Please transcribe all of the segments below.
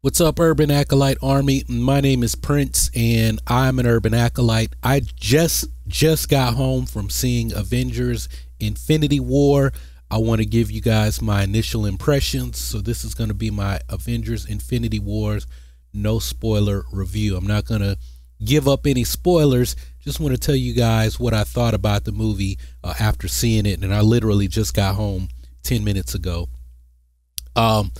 What's up, Urban Acolyte Army? My name is Prince, and I'm an Urban Acolyte. I just just got home from seeing Avengers: Infinity War. I want to give you guys my initial impressions. So this is going to be my Avengers: Infinity Wars no spoiler review. I'm not going to give up any spoilers. Just want to tell you guys what I thought about the movie uh, after seeing it, and I literally just got home 10 minutes ago. Um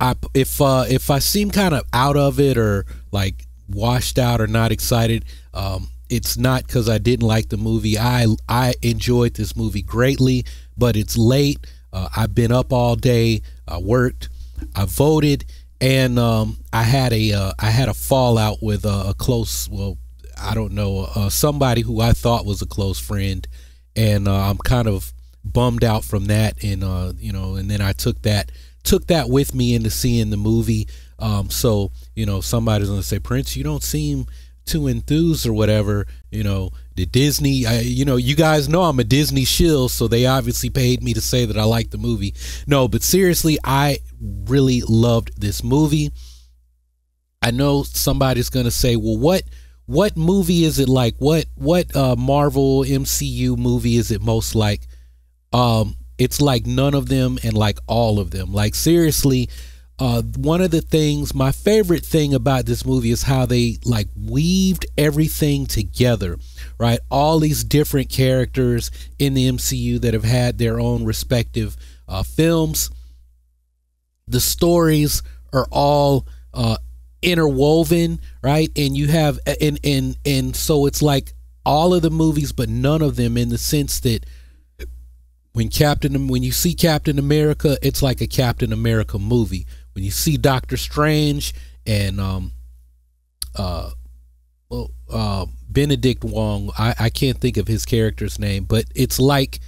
I if uh, if I seem kind of out of it or like washed out or not excited, um, it's not because I didn't like the movie. I I enjoyed this movie greatly, but it's late. Uh, I've been up all day. I worked. I voted, and um, I had a uh, I had a fallout with a, a close. Well, I don't know uh, somebody who I thought was a close friend, and uh, I'm kind of bummed out from that. And uh, you know, and then I took that took that with me into seeing the movie. Um, so you know, somebody's gonna say, Prince, you don't seem too enthused or whatever. You know, the Disney, I, you know, you guys know I'm a Disney shill, so they obviously paid me to say that I like the movie. No, but seriously, I really loved this movie. I know somebody's gonna say, well, what? What movie is it like? What what uh, Marvel MCU movie is it most like? Um, it's like none of them and like all of them. Like seriously, uh, one of the things, my favorite thing about this movie is how they like weaved everything together, right? All these different characters in the MCU that have had their own respective uh, films. The stories are all uh, interwoven, right? And you have and and and so it's like all of the movies, but none of them in the sense that when Captain when you see Captain America, it's like a Captain America movie. When you see Doctor Strange and um uh well uh Benedict Wong, I, I can't think of his character's name, but it's like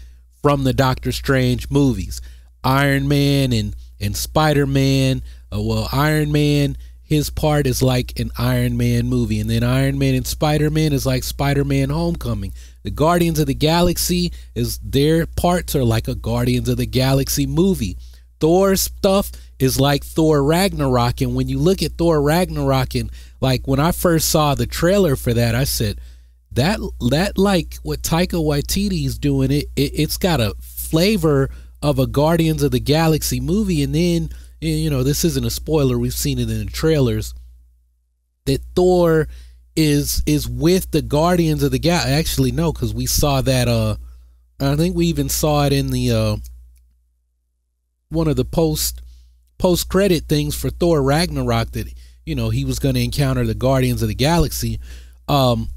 from the Doctor Strange movies. Iron Man and and Spider Man. Uh, well, Iron Man, his part is like an Iron Man movie, and then Iron Man and Spider Man is like Spider Man Homecoming. The Guardians of the Galaxy is their parts are like a Guardians of the Galaxy movie. Thor's stuff is like Thor Ragnarok. And when you look at Thor Ragnarok, and like when I first saw the trailer for that, I said, that that like what Taika Waititi's doing, it, it it's got a flavor of a Guardians of the Galaxy movie. And then, you know, this isn't a spoiler, we've seen it in the trailers. That Thor is is with the Guardians of the Galaxy. Actually, no, because we saw that. Uh, I think we even saw it in the uh, one of the post post credit things for Thor Ragnarok that you know he was going to encounter the Guardians of the Galaxy. Um,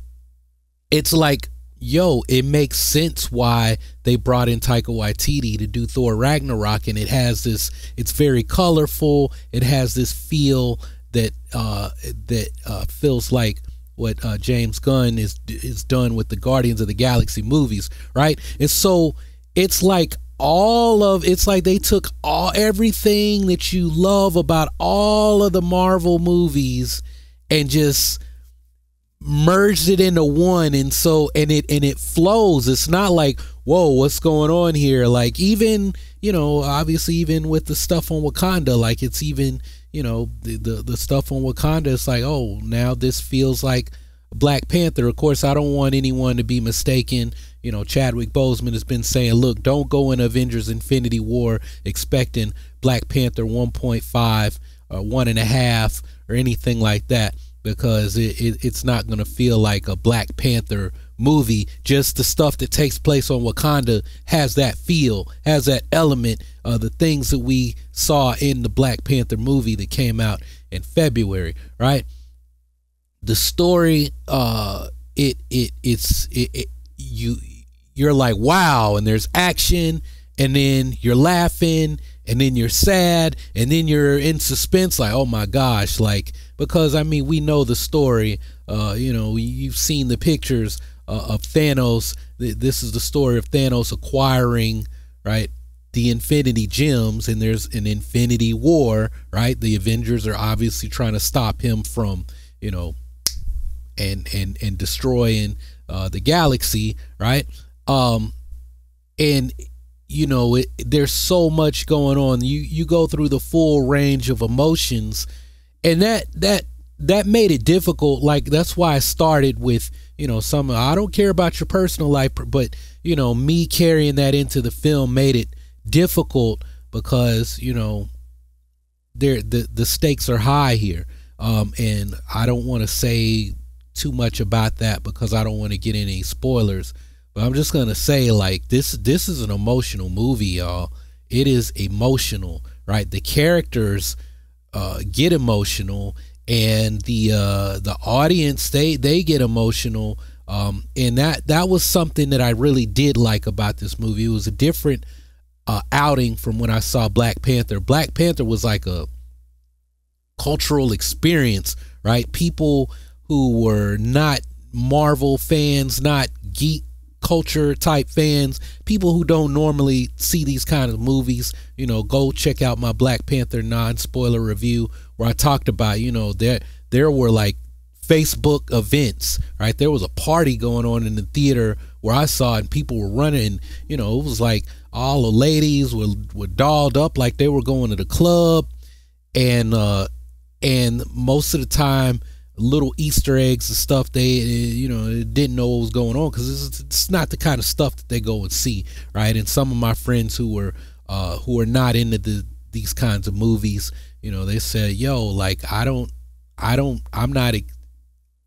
it's like yo, it makes sense why they brought in Taika Waititi to do Thor Ragnarok, and it has this. It's very colorful. It has this feel that uh, that uh, feels like what uh, James Gunn is is done with the Guardians of the Galaxy movies, right? And so it's like all of it's like they took all everything that you love about all of the Marvel movies and just merged it into one and so and it and it flows it's not like whoa what's going on here like even you know obviously even with the stuff on wakanda like it's even you know the, the the stuff on Wakanda. It's like, oh, now this feels like Black Panther. Of course, I don't want anyone to be mistaken. You know, Chadwick Boseman has been saying, look, don't go in Avengers Infinity War expecting Black Panther 1.5 or uh, one and a half or anything like that because it, it it's not going to feel like a Black Panther movie. Just the stuff that takes place on Wakanda has that feel, has that element. Uh, the things that we saw in the Black Panther movie that came out in February, right? The story, uh, it it it's it, it you you're like wow, and there's action, and then you're laughing, and then you're sad, and then you're in suspense, like oh my gosh, like because I mean we know the story. Uh, you know, you've seen the pictures uh, of Thanos. This is the story of Thanos acquiring right the Infinity Gems, and there's an Infinity War. Right, the Avengers are obviously trying to stop him from you know and and and destroying uh, the galaxy. Right, um, and you know it, there's so much going on. You you go through the full range of emotions and that that that made it difficult. Like that's why I started with you know some. I don't care about your personal life, but you know me carrying that into the film made it difficult because you know there the the stakes are high here, um, and I don't want to say too much about that because I don't want to get any spoilers. But I'm just gonna say like this this is an emotional movie, y'all. It is emotional, right? The characters uh, get emotional and the uh, the audience they they get emotional um, and that that was something that I really did like about this movie. It was a different uh, outing from when I saw Black Panther. Black Panther was like a cultural experience, right? People who were not Marvel fans, not geek culture type fans, people who don't normally see these kind of movies, you know, go check out my Black Panther non-spoiler review where I talked about, you know, there there were like Facebook events, right? There was a party going on in the theater where I saw it and people were running, you know, it was like all the ladies were were dolled up like they were going to the club and uh and most of the time little Easter eggs and stuff. They, you know, didn't know what was going on because it's, not the kind of stuff that they go and see, right? And some of my friends who were uh, who are not into the these kinds of movies, you know, they said, "Yo, like I don't, I don't, I'm not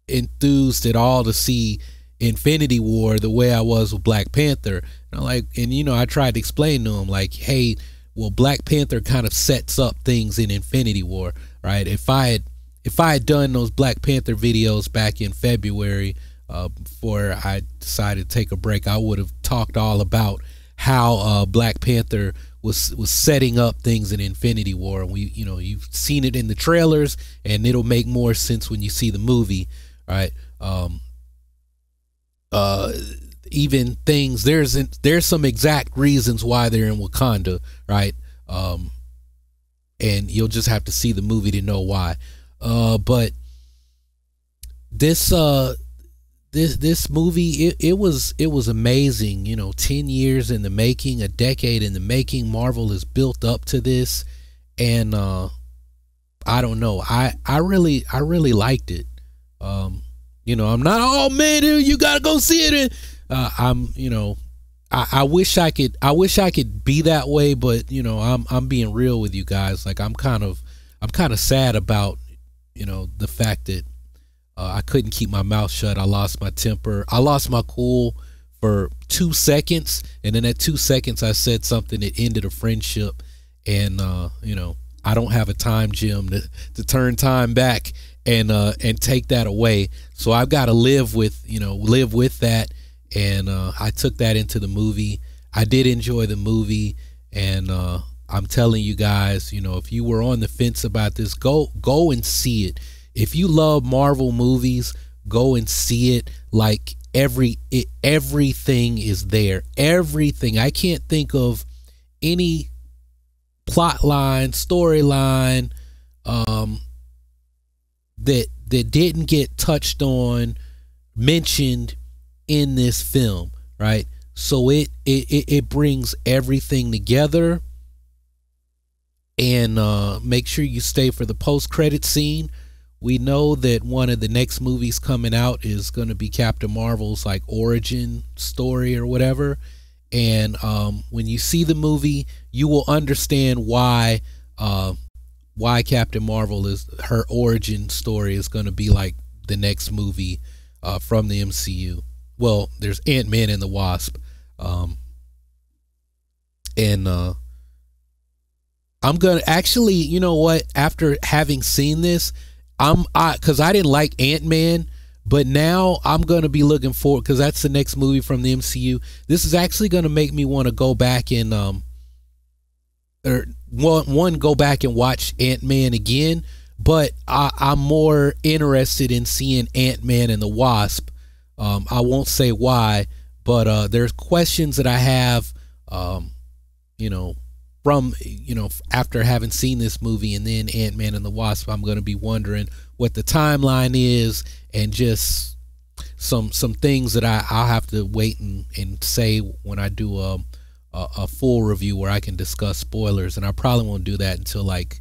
enthused at all to see." Infinity War the way I was with Black Panther. And I'm like, and you know, I tried to explain to him like, hey, well, Black Panther kind of sets up things in Infinity War, right? If I had if I had done those Black Panther videos back in February uh, before I decided to take a break, I would have talked all about how uh, Black Panther was was setting up things in Infinity War. We, you know, you've seen it in the trailers, and it'll make more sense when you see the movie, right? Um, uh, even things there's there's some exact reasons why they're in Wakanda, right? Um, and you'll just have to see the movie to know why. Uh, but this uh this this movie it, it was it was amazing you know 10 years in the making a decade in the making marvel has built up to this. And uh i don't know. I i really i really liked it. Um you know i'm not oh man dude, you gotta go see it. Uh, i'm you know I, I wish i could i wish i could be that way but you know i'm i'm being real with you guys. Like i'm kind of i'm kind of sad about you know the fact that uh, I couldn't keep my mouth shut. I lost my temper. I lost my cool for two seconds, and in that two seconds, I said something that ended a friendship. And uh, you know, I don't have a time gem to to turn time back and uh, and take that away. So I've got to live with you know live with that. And uh, I took that into the movie. I did enjoy the movie, and uh, I'm telling you guys, you know, if you were on the fence about this, go go and see it. If you love Marvel movies, go and see it. Like every it, everything is there. Everything. I can't think of any plot line, storyline um that that didn't get touched on, mentioned in this film, right? So it it it brings everything together and uh, make sure you stay for the post credit scene. We know that one of the next movies coming out is going to be Captain Marvel's like origin story or whatever. And um, when you see the movie, you will understand why uh, why Captain Marvel is her origin story is going to be like the next movie uh, from the MCU. Well, there's Ant Man and the Wasp, um, and uh, I'm gonna actually, you know what? After having seen this, I'm I because I didn't like Ant Man, but now I'm gonna be looking forward because that's the next movie from the MCU. This is actually gonna make me want to go back and um, or one one go back and watch Ant Man again. But I, I'm more interested in seeing Ant Man and the Wasp. Um, I won't say why, but uh, there's questions that I have. Um, you know, from you know after having seen this movie and then Ant Man and the Wasp, I'm going to be wondering what the timeline is and just some some things that I I'll have to wait and, and say when I do a, a, a full review where I can discuss spoilers, and I probably won't do that until like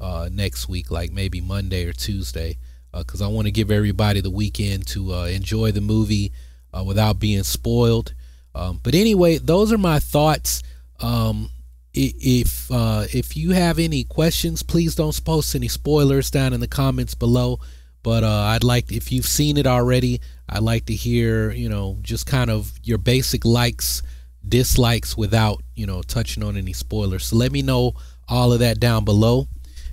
uh, next week, like maybe Monday or Tuesday, because uh, I want to give everybody the weekend to uh, enjoy the movie uh, without being spoiled. Um, but anyway, those are my thoughts. Um, if uh, if you have any questions, please don't post any spoilers down in the comments below. But uh, I'd like if you've seen it already, I'd like to hear you know just kind of your basic likes, dislikes without you know touching on any spoilers. So let me know all of that down below,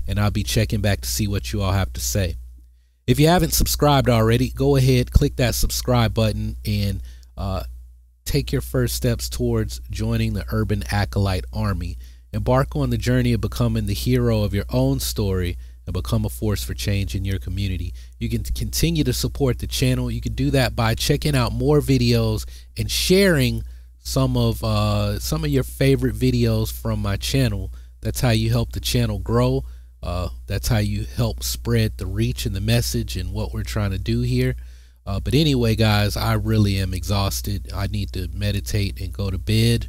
and I'll be checking back to see what you all have to say. If you haven't subscribed already, go ahead, click that subscribe button, and uh, take your first steps towards joining the Urban Acolyte Army. Embark on the journey of becoming the hero of your own story and become a force for change in your community. You can continue to support the channel. You can do that by checking out more videos and sharing some of uh, some of your favorite videos from my channel. That's how you help the channel grow. Uh, that's how you help spread the reach and the message and what we're trying to do here. Uh, but anyway, guys, I really am exhausted. I need to meditate and go to bed.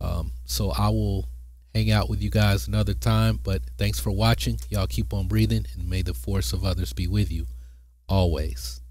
Um, so I will hang out with you guys another time. But thanks for watching. Y'all keep on breathing and may the force of others be with you always.